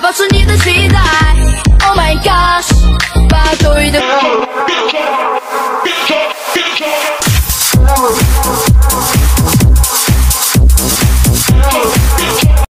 保持你的心。